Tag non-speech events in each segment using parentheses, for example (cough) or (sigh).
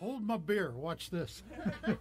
Hold my beer. Watch this. (laughs)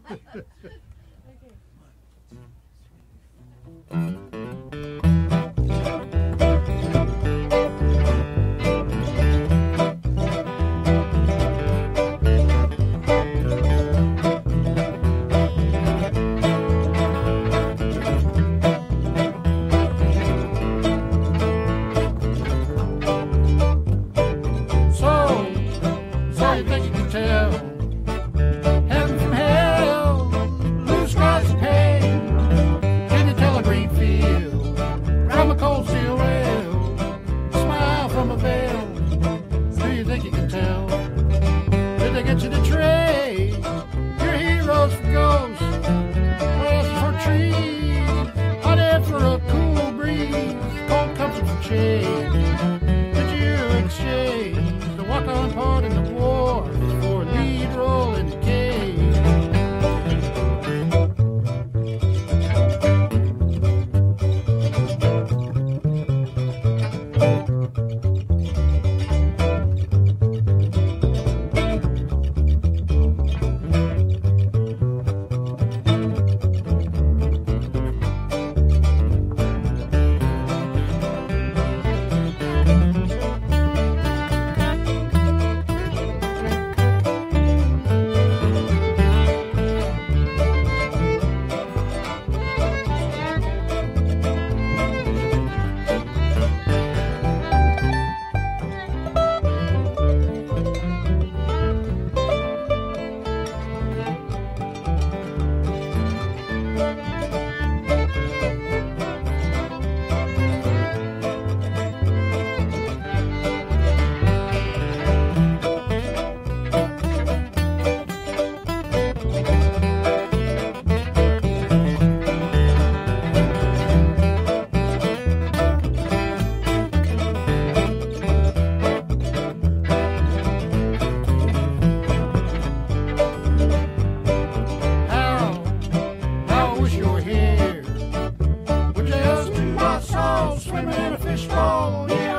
Oh Yeah.